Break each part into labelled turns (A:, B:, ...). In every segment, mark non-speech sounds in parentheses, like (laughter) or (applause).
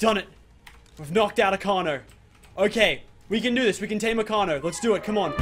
A: done it. We've knocked out a Carno. Okay, we can do this. We can tame a Carno. Let's do it. Come on.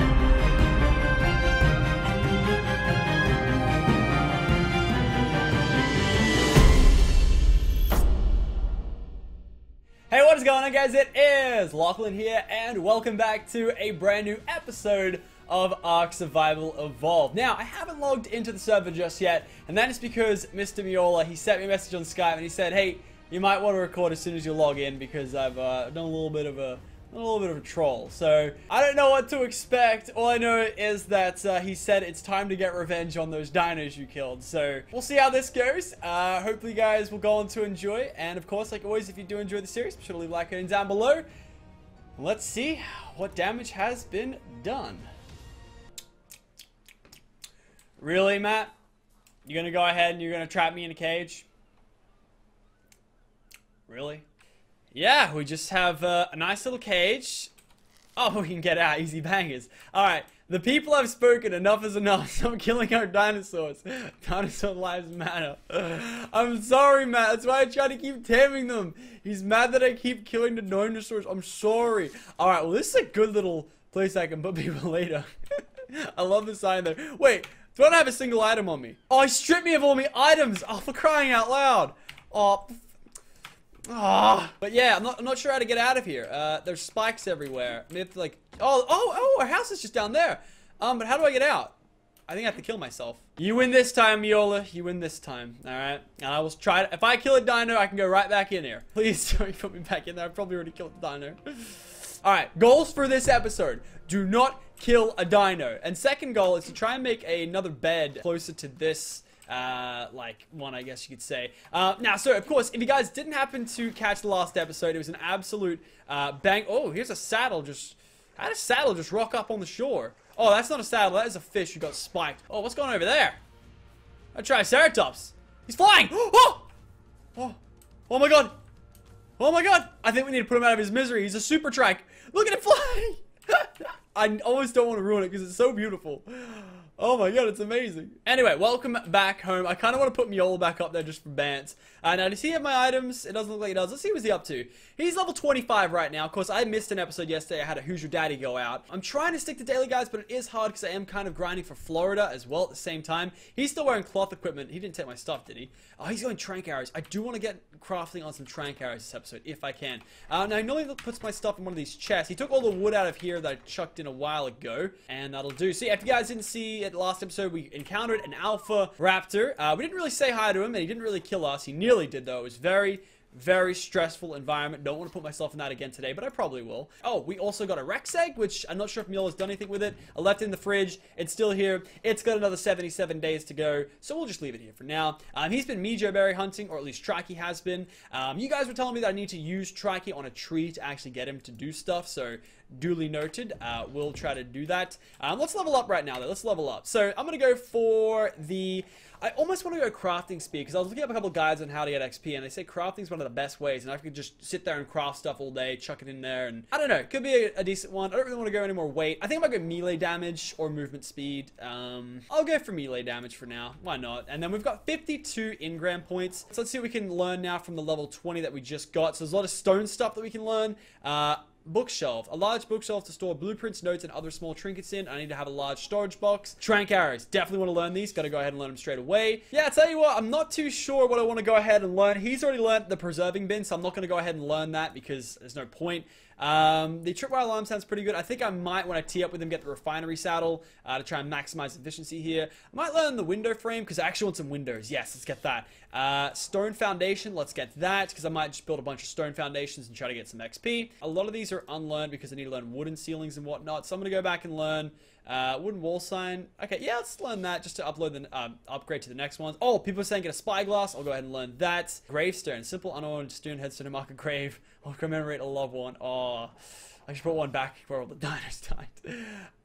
A: Hey, what is going on guys? It is Lachlan here and welcome back to a brand new episode of Ark Survival Evolved. Now, I haven't logged into the server just yet, and that is because Mr. Meola, he sent me a message on Skype and he said, hey, you might want to record as soon as you log in because I've uh, done a little bit of a a little bit of a troll. So, I don't know what to expect. All I know is that uh, he said it's time to get revenge on those dinos you killed. So, we'll see how this goes. Uh, hopefully, you guys will go on to enjoy. And, of course, like always, if you do enjoy the series, be sure to leave a like and down below. Let's see what damage has been done. Really, Matt? You're gonna go ahead and you're gonna trap me in a cage? Really? Yeah, we just have uh, a nice little cage. Oh, (laughs) we can get out. Easy bangers. Alright, the people have spoken. Enough is enough. (laughs) Stop killing our dinosaurs. (laughs) Dinosaur lives matter. I'm sorry, Matt. That's why I try to keep taming them. He's mad that I keep killing the dinosaurs. I'm sorry. Alright, well, this is a good little place I can put people later. I love the sign there. Wait, do I not have a single item on me? Oh, he stripped me of all my items. Oh, for crying out loud. Oh, But yeah, I'm not, I'm not sure how to get out of here. Uh, there's spikes everywhere. We like, oh, oh, oh, our house is just down there. Um, but how do I get out? I think I have to kill myself. You win this time, Meola. You win this time. All right. And I will try to, if I kill a dino, I can go right back in here. (laughs) Please (laughs) don't put me back in there. I probably already killed the dino. (laughs) All right. Goals for this episode. Do not kill a dino. And second goal is to try and make another bed closer to this uh, like one, I guess you could say. Uh, now, so of course, if you guys didn't happen to catch the last episode, it was an absolute uh, bang. Oh, here's a saddle. Just how did a saddle just rock up on the shore? Oh, that's not a saddle. That is a fish who got spiked. Oh, what's going on over there? A Triceratops. He's flying. (gasps) Oh, oh, oh my god. Oh my god. I think we need to put him out of his misery. He's a super trike. Look at him flying. (laughs) I almost don't want to ruin it because it's so beautiful. Oh my god, it's amazing. Anyway, welcome back home. I kind of want to put Meola back up there just for bants. Uh, now, does he have my items? It doesn't look like he does. Let's see what's he up to. He's level 25 right now. Of course, I missed an episode yesterday. I had a Who's Your Daddy go out. I'm trying to stick to daily guys, but it is hard because I am kind of grinding for Florida as well at the same time. He's still wearing cloth equipment. He didn't take my stuff, did he? Oh, he's going trank arrows. I do want to get crafting on some trank arrows this episode, if I can. Uh, now, I know he puts my stuff in one of these chests. He took all the wood out of here that I chucked in a while ago, and that'll do. See, if you guys didn't see last episode, we encountered an alpha raptor. Uh, we didn't really say hi to him, and he didn't really kill us. He nearly did, though. It was very very stressful environment. Don't want to put myself in that again today, but I probably will. Oh, we also got a Rex egg, which I'm not sure if Meola's done anything with it. I left it in the fridge. It's still here. It's got another 77 days to go, so we'll just leave it here for now. Um, he's been Mejoberry hunting, or at least Trikey has been. Um, you guys were telling me that I need to use Trikey on a tree to actually get him to do stuff, so duly noted. Uh, we'll try to do that. Um, let's level up right now, though. Let's level up. So I'm going to go for the... I almost want to go crafting speed because I was looking up a couple guides on how to get XP and they say crafting is one of the best ways and I could just sit there and craft stuff all day, chuck it in there and I don't know, it could be a, a decent one. I don't really want to go any more weight. I think I might go melee damage or movement speed. Um, I'll go for melee damage for now. Why not? And then we've got 52 engram points. So let's see what we can learn now from the level 20 that we just got. So there's a lot of stone stuff that we can learn. Uh, Bookshelf. A large bookshelf to store blueprints, notes, and other small trinkets in. I need to have a large storage box. Trank arrows. Definitely want to learn these. Got to go ahead and learn them straight away. Yeah, I tell you what, I'm not too sure what I want to go ahead and learn. He's already learned the preserving bin, so I'm not going to go ahead and learn that because there's no point. Um, the tripwire alarm sounds pretty good. I think I might, when I tee up with him, get the refinery saddle uh, to try and maximize efficiency here. I might learn the window frame because I actually want some windows. Yes, let's get that. Uh, stone foundation, let's get that because I might just build a bunch of stone foundations and try to get some XP. A lot of these are unlearned because I need to learn wooden ceilings and whatnot. So I'm going to go back and learn uh, wooden wall sign. Okay, yeah, let's learn that just to upload the uh, upgrade to the next ones. Oh, people are saying get a spyglass. I'll go ahead and learn that. Gravestone, simple unowned stone headstone to mark a grave (laughs) or commemorate a loved one. Oh. I should put one back where all the diners (laughs) died.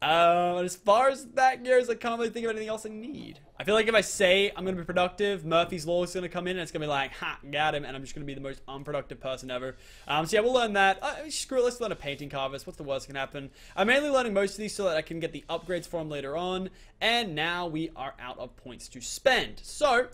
A: Um, as far as that goes, I can't really think of anything else I need. I feel like if I say I'm going to be productive, Murphy's Law is going to come in and it's going to be like, ha, got him, and I'm just going to be the most unproductive person ever. Um, so yeah, we'll learn that. Uh, screw it, let's learn a painting canvas. What's the worst that can happen? I'm mainly learning most of these so that I can get the upgrades for them later on. And now we are out of points to spend. So,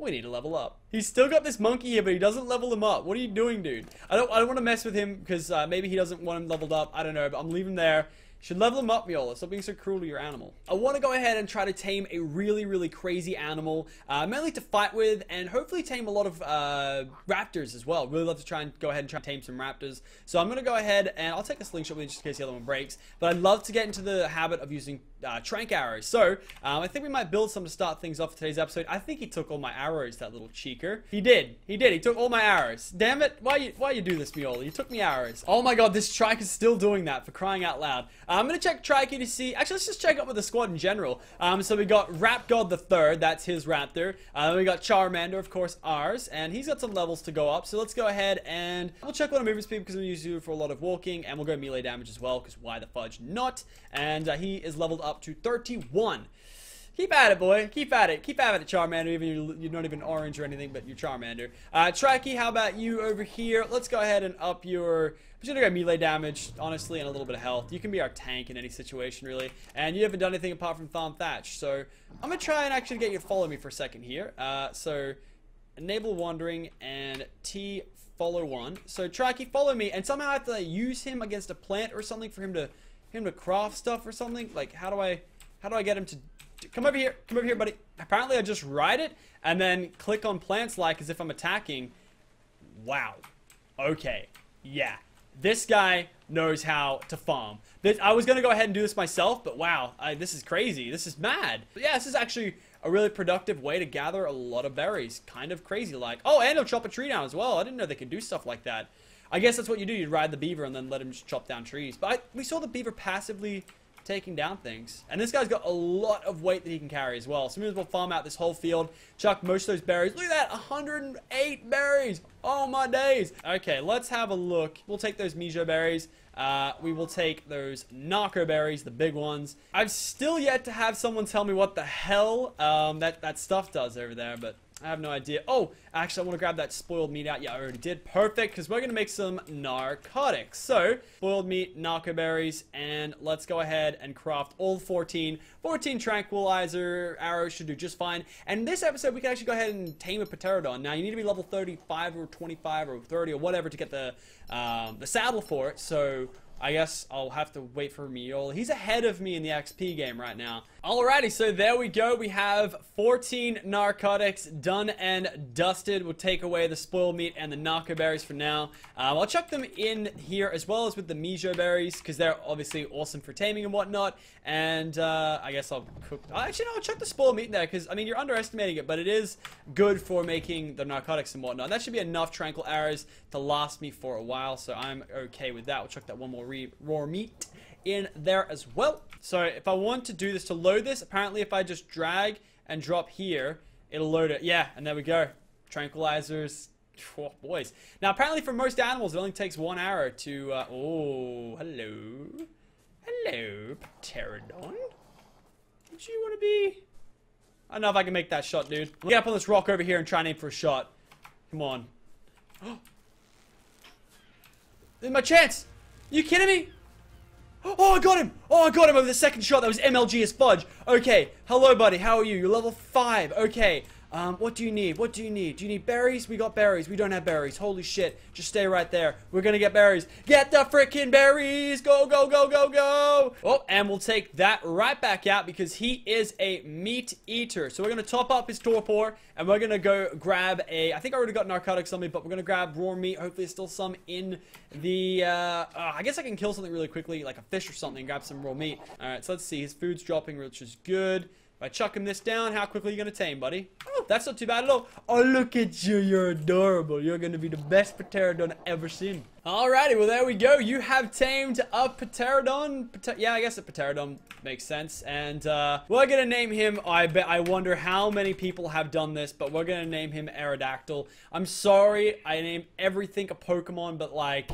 A: We need to level up. He's still got this monkey here, but he doesn't level him up. What are you doing, dude? I don't I don't want to mess with him because uh, maybe he doesn't want him leveled up. I don't know, but I'm leaving there should level them up, Meola. Stop being so cruel to your animal. I want to go ahead and try to tame a really, really crazy animal, uh, mainly to fight with, and hopefully tame a lot of uh, raptors as well. Really love to try and go ahead and try and tame some raptors. So I'm going to go ahead and I'll take a slingshot with me just in case the other one breaks. But I'd love to get into the habit of using uh, trank arrows. So um, I think we might build some to start things off for today's episode. I think he took all my arrows, that little cheeker. He did. He did. He took all my arrows. Damn it. Why you, why you do this, Meola? You took me arrows. Oh my god, this trike is still doing that for crying out loud. I'm going to check trike to see. Actually, let's just check up with the squad in general. Um, so we got Rap God the Third, that's his Raptor. Uh, we got Charmander, of course, ours, and he's got some levels to go up. So let's go ahead and we'll check on movement speed because we use you for a lot of walking, and we'll go melee damage as well because why the fudge not? And uh, he is leveled up to 31. Keep at it, boy. Keep at it. Keep at it, Charmander. Even you're, not even orange or anything, but you're Charmander. Uh, Tracky, how about you over here? Let's go ahead and up your... I'm just gonna go melee damage, honestly, and a little bit of health. You can be our tank in any situation, really. And you haven't done anything apart from Thorn Thatch. So, I'm gonna try and actually get you to follow me for a second here. Uh, so, enable wandering and T follow one. So, Tracky, follow me, and somehow I have to like, use him against a plant or something for him to him to craft stuff or something. Like, how do I how do I get him to Come over here. Come over here, buddy. Apparently, I just ride it and then click on plants like as if I'm attacking. Wow. Okay. Yeah. This guy knows how to farm. This, I was going to go ahead and do this myself, but wow. I, this is crazy. This is mad. But yeah, this is actually a really productive way to gather a lot of berries. Kind of crazy like. Oh, and he'll chop a tree down as well. I didn't know they could do stuff like that. I guess that's what you do. You'd ride the beaver and then let him just chop down trees. But I, we saw the beaver passively taking down things. And this guy's got a lot of weight that he can carry as well. So we will farm out this whole field, chuck most of those berries. Look at that, 108 berries. Oh my days. Okay, let's have a look. We'll take those Mejoberries. Uh, we will take those Narco berries, the big ones. I've still yet to have someone tell me what the hell um, that, that stuff does over there, but I have no idea. Oh, actually, I want to grab that spoiled meat out. Yeah, I already did. Perfect, because we're going to make some narcotics. So, spoiled meat, narco berries, and let's go ahead and craft all 14. 14 tranquilizer arrows should do just fine. And this episode, we can actually go ahead and tame a pterodon. Now, you need to be level 35 or 25 or 30 or whatever to get the, um, the saddle for it. So, I guess I'll have to wait for Meola. He's ahead of me in the XP game right now. Alrighty, so there we go. We have 14 narcotics done and dusted. We'll take away the spoiled meat and the narco berries for now. Um, I'll chuck them in here as well as with the Mejoberries because they're obviously awesome for taming and whatnot. And uh, I guess I'll cook... Actually, no, I'll chuck the spoiled meat in there because, I mean, you're underestimating it, but it is good for making the narcotics and whatnot. That should be enough tranquil arrows to last me for a while, so I'm okay with that. We'll chuck that one more raw meat in there as well. So if I want to do this to load this, apparently if I just drag and drop here, it'll load it. Yeah, and there we go. Tranquilizers. Oh, boys. Now, apparently for most animals, it only takes one arrow to... Uh, oh, hello. Hello, Pterodon. Don't you want to be... I don't know if I can make that shot, dude. Get up on this rock over here and try and aim for a shot. Come on. (gasps) this is my chance. Are you kidding me? Oh, I got him! Oh, I got him over the second shot. That was MLG as fudge. Okay. Hello, buddy. How are you? You're level 5. Okay. Um, what do you need? What do you need? Do you need berries? We got berries. We don't have berries. Holy shit. Just stay right there. We're gonna get berries. Get the freaking berries! Go, go, go, go, go! Oh, and we'll take that right back out because he is a meat eater. So we're gonna top up his torpor and we're gonna go grab a... I think I already got narcotics on me, but we're gonna grab raw meat. Hopefully there's still some in the... Uh, uh, I guess I can kill something really quickly, like a fish or something, grab some raw meat. Alright, so let's see. His food's dropping, which is good. If I chuck him this down, how quickly are you to tame, buddy? Oh, that's not too bad at all. Oh, look at you. You're adorable. You're going to be the best Pterodon ever seen. Alrighty, well, there we go. You have tamed a Pterodon. yeah, I guess a Pterodon makes sense. And uh, we're to name him, I bet, I wonder how many people have done this, but we're going to name him Aerodactyl. I'm sorry, I name everything a Pokemon, but like,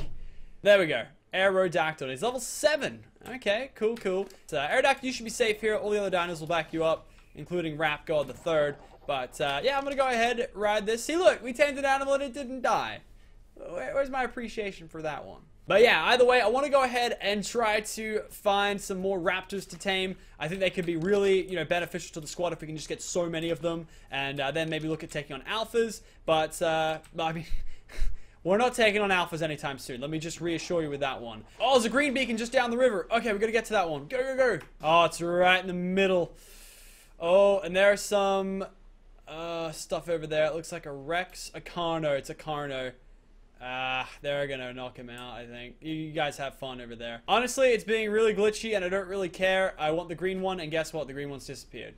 A: there we go. Aerodactyl. He's level 7. Okay, cool, cool. So, Aerodactyl, you should be safe here. All the other dinos will back you up, including Rap God the third. But, uh, yeah, I'm to go ahead ride this. See, look, we tamed an animal and it didn't die. Where, where's my appreciation for that one? But yeah, either way, I want to go ahead and try to find some more raptors to tame. I think they could be really, you know, beneficial to the squad if we can just get so many of them. And uh, then maybe look at taking on alphas. But, uh, (laughs) I mean... (laughs) We're not taking on alphas anytime soon. Let me just reassure you with that one. Oh, there's a green beacon just down the river. Okay, we gotta get to that one. Go, go, go. Oh, it's right in the middle. Oh, and there's some uh, stuff over there. It looks like a Rex, a Carno. It's a Carno. Ah, they're gonna knock him out, I think. You guys have fun over there. Honestly, it's being really glitchy and I don't really care. I want the green one, and guess what? The green one's disappeared.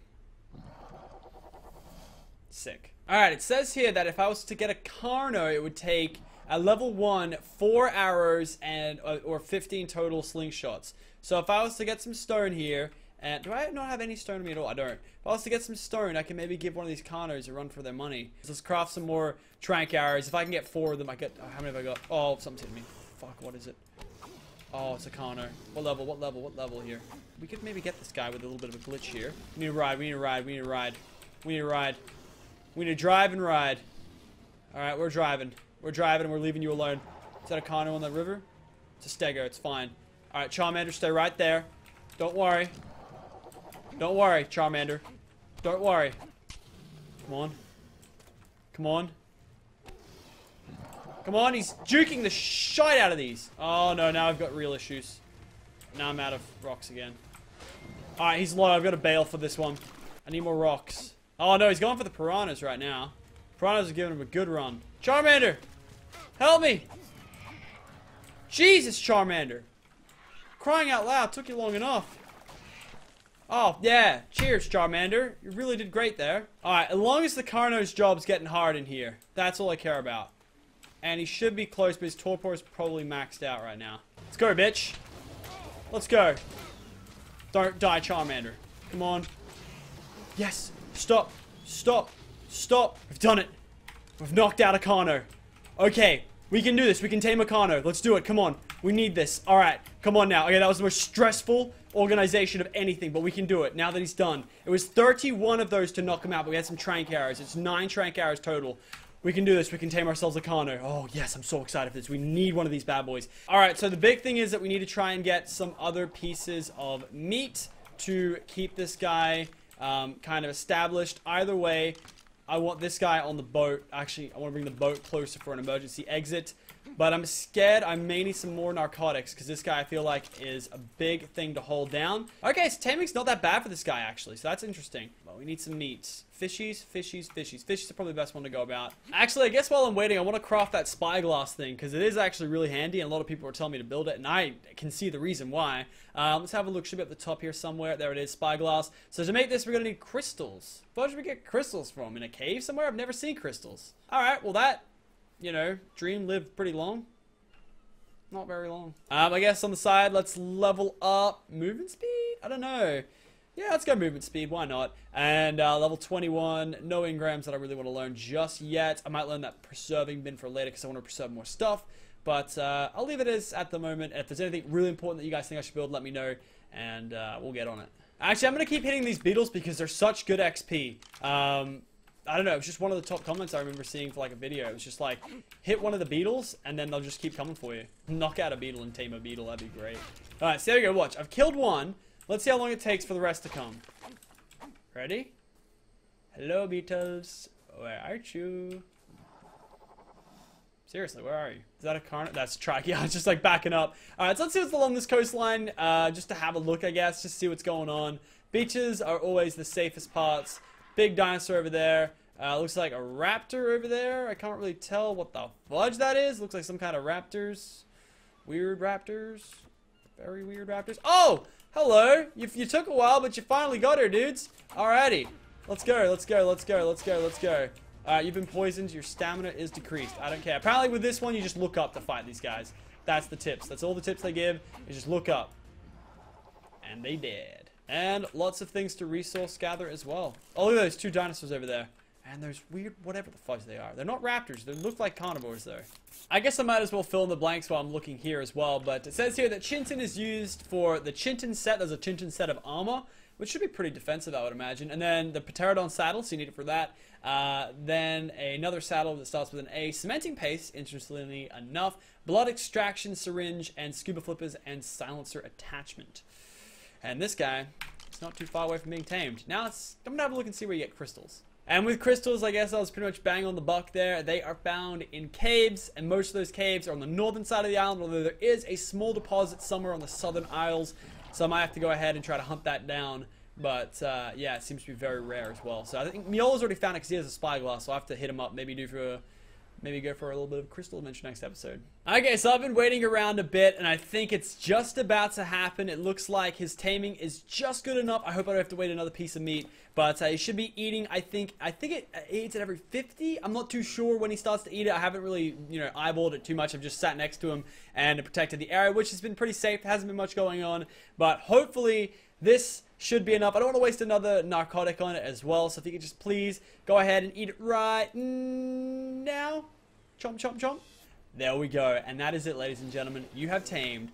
A: Sick. Alright, it says here that if I was to get a Carno, it would take at level 1, 4 arrows and uh, or 15 total slingshots. So if I was to get some stone here, and do I not have any stone on me at all? I don't. If I was to get some stone, I can maybe give one of these Carnos a run for their money. Let's craft some more trank arrows. If I can get four of them, I get... Oh, how many have I got? Oh, something's hitting me. Fuck, what is it? Oh, it's a Carno. What level? What level? What level here? We could maybe get this guy with a little bit of a glitch here. We need to ride. We need to ride. We need to ride. We need to ride. We need to drive and ride. Alright, we're driving. We're driving and we're leaving you alone. Is that a Carno on the river? It's a Stego. It's fine. Alright, Charmander, stay right there. Don't worry. Don't worry, Charmander. Don't worry. Come on. Come on. Come on, he's juking the shite out of these. Oh no, now I've got real issues. Now I'm out of rocks again. Alright, he's low. I've got to bail for this one. I need more rocks. Oh no, he's going for the piranhas right now. Piranhas are giving him a good run. Charmander! Help me! Jesus, Charmander! Crying out loud, took you long enough. Oh, yeah. Cheers, Charmander. You really did great there. Alright, as long as the Carno's job's getting hard in here. That's all I care about. And he should be close, but his torpor is probably maxed out right now. Let's go, bitch. Let's go. Don't die, Charmander. Come on. Yes. Stop. Stop. Stop. We've done it. We've knocked out a Carno. Okay. We can do this. We can tame a Carno. Let's do it. Come on. We need this. Alright. Come on now. Okay, that was the most stressful organization of anything, but we can do it now that he's done. It was 31 of those to knock him out, but we had some trank arrows. It's 9 trank arrows total. We can do this. We can tame ourselves a Carno. Oh, yes, I'm so excited for this. We need one of these bad boys. All right, so the big thing is that we need to try and get some other pieces of meat to keep this guy um, kind of established. Either way, I want this guy on the boat. Actually, I want to bring the boat closer for an emergency exit. But I'm scared I may need some more narcotics because this guy I feel like is a big thing to hold down. Okay, so taming's not that bad for this guy actually, so that's interesting. But we need some meats. Fishies, fishies, fishies. Fishies are probably the best one to go about. Actually, I guess while I'm waiting, I want to craft that spyglass thing because it is actually really handy and a lot of people are telling me to build it and I can see the reason why. Um, let's have a look. Should be at the top here somewhere. There it is, spyglass. So to make this, we're going to need crystals. Where should we get crystals from? In a cave somewhere? I've never seen crystals. Alright, well that you know, Dream lived pretty long. Not very long. Um, I guess on the side, let's level up movement speed? I don't know. Yeah, let's go movement speed. Why not? And uh, level 21, no engrams that I really want to learn just yet. I might learn that preserving bin for later because I want to preserve more stuff. But uh, I'll leave it as at the moment. If there's anything really important that you guys think I should build, let me know. And uh, we'll get on it. Actually, I'm going to keep hitting these beetles because they're such good XP. Um, I don't know. It was just one of the top comments I remember seeing for like a video. It was just like, hit one of the beetles, and then they'll just keep coming for you. Knock out a beetle and tame a beetle. That'd be great. All right, so there we go. Watch. I've killed one. Let's see how long it takes for the rest to come. Ready? Hello, beetles. Where are you? Seriously, where are you? Is that a Carno? That's track. (laughs) Yeah, it's just like backing up. All right, so let's see what's along this coastline, uh, just to have a look, I guess, just see what's going on. Beaches are always the safest parts. Big dinosaur over there. Uh, looks like a raptor over there. I can't really tell what the fudge that is. Looks like some kind of raptors. Weird raptors. Very weird raptors. Oh! Hello! You, you took a while, but you finally got her, dudes. Alrighty. Let's go, let's go, let's go, let's go, let's go. Alright, you've been poisoned. Your stamina is decreased. I don't care. Apparently with this one, you just look up to fight these guys. That's the tips. That's all the tips they give, is just look up. And they did. And lots of things to resource gather as well. Oh, look at those two dinosaurs over there. And there's weird, whatever the fudge they are. They're not raptors. They look like carnivores, though. I guess I might as well fill in the blanks while I'm looking here as well. But it says here that Chinton is used for the Chinton set. There's a Chinton set of armor. which should be pretty defensive, I would imagine. And then the Pterodon saddle, so you need it for that. Uh, then another saddle that starts with an A. Cementing paste, interestingly enough. Blood extraction syringe, and scuba flippers and silencer attachment. And this guy is not too far away from being tamed. Now let's I'm gonna have a look and see where you get crystals. And with crystals, I guess I was pretty much bang on the buck there. They are found in caves, and most of those caves are on the northern side of the island, although there is a small deposit somewhere on the southern isles. So I might have to go ahead and try to hunt that down. But, uh, yeah, it seems to be very rare as well. So I think Meola's already found it because he has a spyglass, so I'll have to hit him up, maybe do for a maybe go for a little bit of crystal adventure next episode. Okay, so I've been waiting around a bit, and I think it's just about to happen. It looks like his taming is just good enough. I hope I don't have to wait another piece of meat, but uh, he should be eating. I think I think it uh, eats at every 50. I'm not too sure when he starts to eat it. I haven't really you know eyeballed it too much. I've just sat next to him and protected the area, which has been pretty safe. There hasn't been much going on, but hopefully this should be enough. I don't want to waste another narcotic on it as well, so if you could just please go ahead and eat it right now. Chomp, chomp, chomp. There we go. And that is it, ladies and gentlemen. You have tamed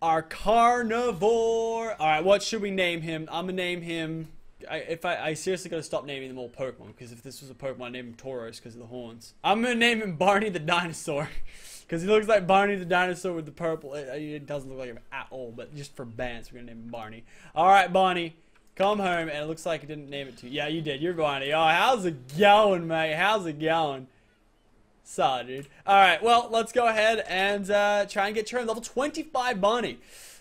A: our carnivore. All right, what should we name him? I'm going to name him... I, if I, I seriously got to stop naming them all Pokemon, because if this was a Pokemon, I'd name him Tauros because of the horns. I'm to name him Barney the Dinosaur. (laughs) Because he looks like Barney the dinosaur with the purple. It, it, doesn't look like him at all, but just for bands, we're to name him Barney. Alright, Barney. Come home, and it looks like it didn't name it to you. Yeah, you did. You're Barney. Oh, how's it going, mate? How's it going? Saw, dude. Alright, well, let's go ahead and uh, try and get turned level 25 Barney.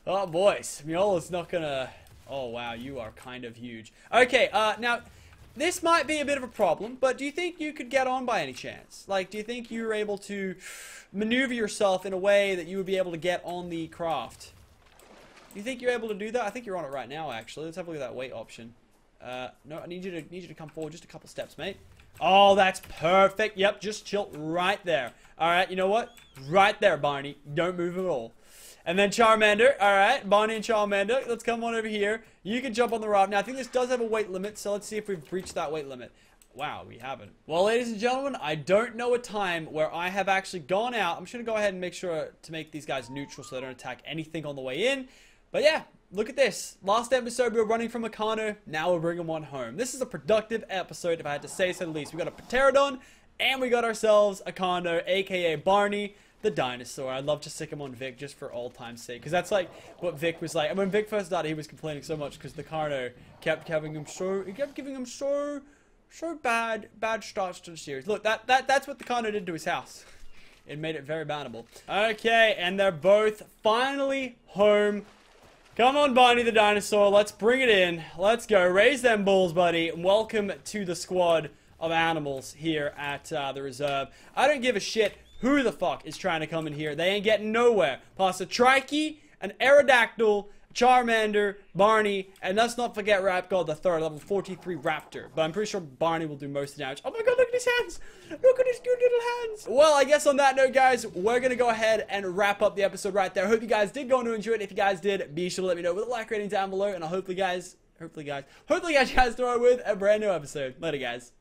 A: Oh, boys. Meola's not gonna... Oh, wow, you are kind of huge. Okay, uh, now... This might be a bit of a problem, but do you think you could get on by any chance? Like, do you think you were able to maneuver yourself in a way that you would be able to get on the craft? Do you think you're able to do that? I think you're on it right now, actually. Let's have a look at that weight option. Uh, no, I need you to need you to come forward just a couple steps, mate. Oh, that's perfect. Yep, just chill right there. All right, you know what? Right there, Barney. Don't move at all. And then Charmander. All right, Barney and Charmander. Let's come on over here. You can jump on the raft. Now, I think this does have a weight limit, so let's see if we've breached that weight limit. Wow, we haven't. Well, ladies and gentlemen, I don't know a time where I have actually gone out. I'm just going to go ahead and make sure to make these guys neutral so they don't attack anything on the way in. But yeah, look at this. Last episode, we were running from Meccano. Now we're bringing one home. This is a productive episode, if I had to say so at least. We got a Pterodon, and we got ourselves a Carno, aka Barney the dinosaur. I'd love to stick him on Vic just for all time's sake. Because that's like what Vic was like. And when Vic first died, he was complaining so much because the Carno kept giving him so, he kept giving him so, so bad, bad starts to the series. Look, that, that that's what the Carno did to his house. It made it very bannable. Okay, and they're both finally home. Come on, Barney the dinosaur. Let's bring it in. Let's go. Raise them bulls, buddy. Welcome to the squad of animals here at uh, the reserve. I don't give a shit who the fuck is trying to come in here. They ain't getting nowhere. Past a Trikey, an Aerodactyl, Charmander, Barney, and let's not forget Rap God the third, level 43 Raptor. But I'm pretty sure Barney will do most of the damage. Oh my god, look at his hands! Look at his cute little hands! Well, I guess on that note, guys, we're gonna go ahead and wrap up the episode right there. Hope you guys did go and enjoy it. If you guys did, be sure to let me know with a like rating down below, and I'll hopefully guys, hopefully guys, hopefully guys, guys throw with a brand new episode. Later, guys.